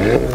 Yeah.